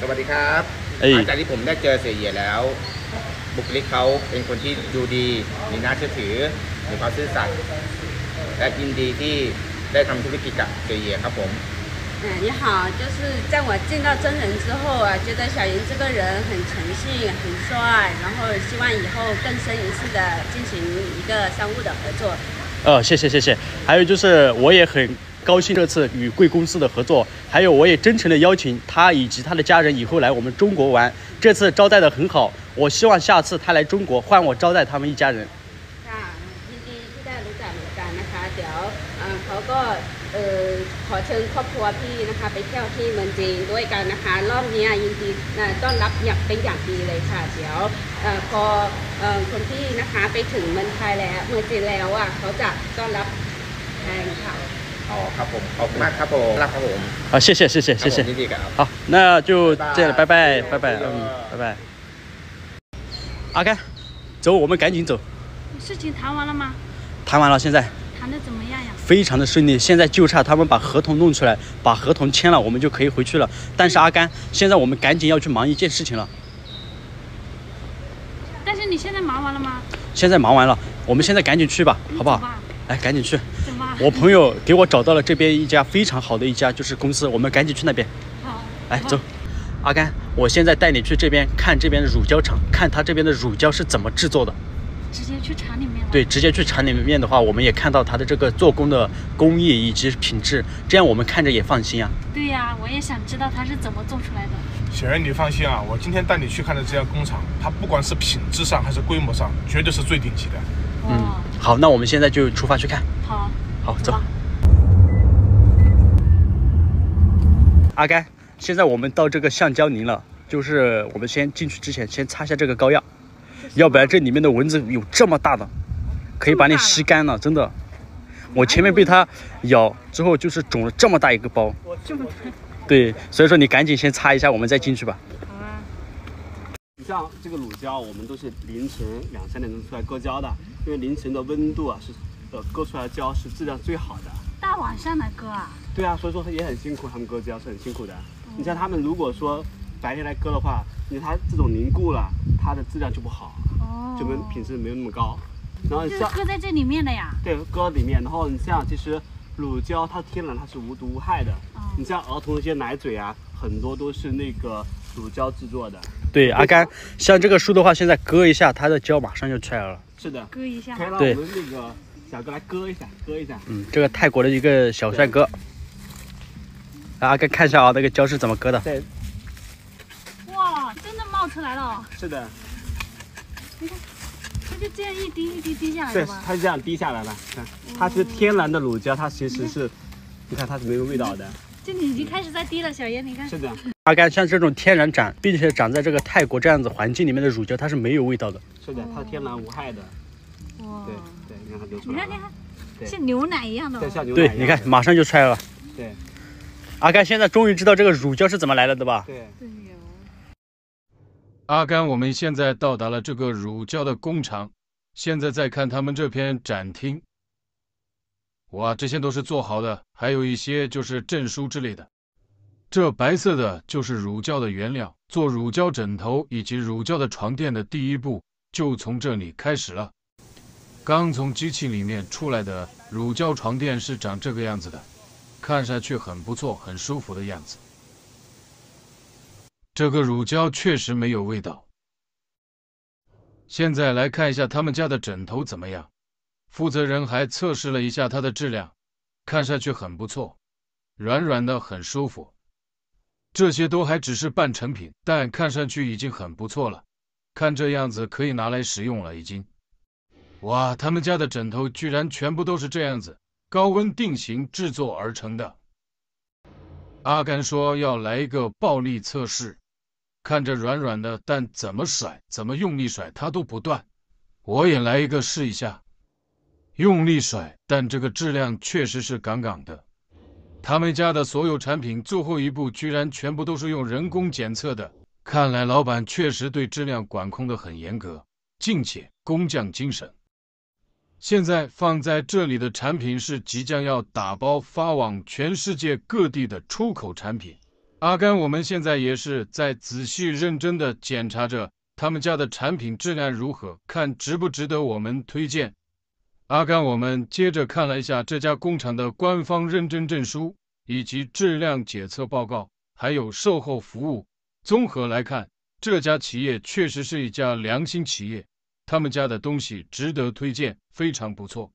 สวัสดีครับ เอ้ย หลังจากที่ผมได้เจอเสียเหยียแล้ว บุคลิกเขาเป็นคนที่ดูดีมีน่าเชื่อถือมีความซื่อสัตย์และยินดีที่ได้ทำธุรกิจกับเสียเหยียครับผม 嗯，你好，就是在我见到真人之后啊，觉得小云这个人很诚信、很帅，然后希望以后更深一次的进行一个商务的合作。呃，谢谢谢谢。还有就是，我也很 高兴这次与贵公司的合作，还有我也真诚的邀请他以及他的家人以后来我们中国玩。这次招待的很好，我希望下次他来中国换我招待他们一家人。ก็อเชิญครอบครัวพี่นะคะไปเที่ยวที่เมืองจีนด้วยกันนะคะรอบนี้ยินดีต้อนรับเป็นอย่างดีเลยค่ะเจ้าเขาคนที่นะคะไปถึงเมืองไทยแล้วเมืองจีนแล้วอ่ะเขาจะต้อนรับแทนเขา อ๋อครับผมขอบคุณมากครับผมรักครับผม 好，谢谢谢谢 ครับ 谢 ผม 谢 ยิน。ดีครับ 好，那就这样了，拜拜拜拜，拜拜嗯，拜拜。阿甘，走，我们赶紧走。事情谈完了吗？谈完了，现在谈的怎么样呀？非常的顺利，现在就差他们把合同弄出来，把合同签了，我们就可以回去了。但是阿甘，现在我们赶紧要去忙一件事情了。但是你现在忙完了吗？现在忙完了，我们现在赶紧去吧，好不好走？吧，来，赶紧去。走吧。 我朋友给我找到了这边一家非常好的一家就是公司，我们赶紧去那边。好，来，走。阿甘，我现在带你去这边看这边的乳胶厂，看他这边的乳胶是怎么制作的。直接去厂里面。对，直接去厂里面的话，我们也看到它的这个做工的工艺以及品质，这样我们看着也放心啊。对呀、我也想知道它是怎么做出来的。小袁，你放心啊，我今天带你去看的这家工厂，它不管是品质上还是规模上，绝对是最顶级的。嗯哦，，好，那我们现在就出发去看。好，好，走。阿甘，现在我们到这个橡胶林了，就是我们先进去之前先擦一下这个膏药，要不然这里面的蚊子有这么大的，可以把你吸干了，真的。我前面被它咬之后，就是肿了这么大一个包。这么对，所以说你赶紧先擦一下，我们再进去吧。好啊。像这个乳胶，我们都是凌晨两三点钟出来割胶的，因为凌晨的温度啊是，呃，割出来的胶是质量最好的。大晚上来割啊？对啊，所以说也很辛苦，他们割胶是很辛苦的。你像他们如果说白天来割的话，因为它这种凝固了，它的质量就不好，哦。就没品质没有那么高。然后就是像搁在这里面的呀。对搁里面，然后你像其实乳胶它天然它是无毒无害的，哦。你像儿童的一些奶嘴啊，很多都是那个乳胶制作的。对，阿甘，像这个树的话，现在割一下，它的胶马上就出来了。是的，割一下可以。让我对们那个小哥来割一下，割一下。嗯，这个泰国的一个小帅哥。来阿甘看一下啊，那个胶是怎么割的。对，哇，真的冒出来了哦！是的，你看它就这样一滴一滴滴下来对的，吧？它是这样滴下来了。看，它是天然的乳胶，它其实是，你看它是没有味道的。这里已经开始在滴了，小严，你看。是的，阿甘，像这种天然长，并且长在这个泰国这样子环境里面的乳胶，它是没有味道的。是的，它天然无害的。哇对。对，你看它流出你看，你。看，像牛奶一样的哦。对，像牛奶一对，你看，马上就出来了。对阿甘现在终于知道这个乳胶是怎么来的，对吧？对。阿甘，我们现在到达了这个乳胶的工厂，现在在看他们这篇展厅。哇，这些都是做好的，还有一些就是证书之类的。这白色的就是乳胶的原料，做乳胶枕头以及乳胶的床垫的第一步就从这里开始了。刚从机器里面出来的乳胶床垫是长这个样子的，看上去很不错，很舒服的样子。这个乳胶确实没有味道。现在来看一下他们家的枕头怎么样。负责人还测试了一下它的质量，看上去很不错，软软的，很舒服。这些都还只是半成品，但看上去已经很不错了。看这样子可以拿来使用了，已经。哇，他们家的枕头居然全部都是这样子，高温定型制作而成的。阿甘说要来一个暴力测试。看着软软的，但怎么甩，怎么用力甩，它都不断。我也来一个试一下，用力甩，但这个质量确实是杠杠的。他们家的所有产品最后一步居然全部都是用人工检测的，看来老板确实对质量管控的很严格，敬且工匠精神。现在放在这里的产品是即将要打包发往全世界各地的出口产品。阿甘，我们现在也是在仔细认真的检查着他们家的产品质量如何，看值不值得我们推荐。阿甘，我们接着看了一下这家工厂的官方认证证书，以及质量检测报告，还有售后服务。综合来看，这家企业确实是一家良心企业，他们家的东西值得推荐，非常不错。